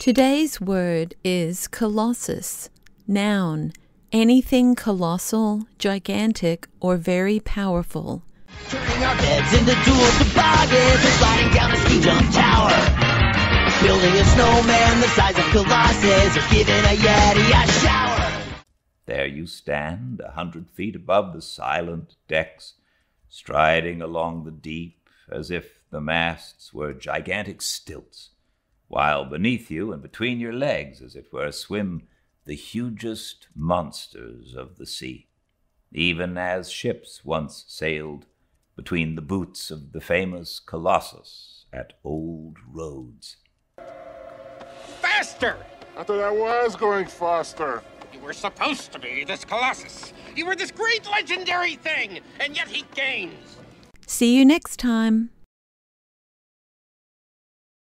Today's word is colossus. Noun. Anything colossal, gigantic, or very powerful. Turning our beds into dual toboggans and sliding down a ski jump tower. Building a snowman the size of Colossus or giving a Yeti a shower. There you stand, a hundred feet above the silent decks, striding along the deep as if the masts were gigantic stilts, while beneath you and between your legs, as it were, swim the hugest monsters of the sea, even as ships once sailed between the boots of the famous Colossus at Old Rhodes. Faster! I thought I was going faster. You were supposed to be this Colossus. You were this great legendary thing, and yet he gains. See you next time.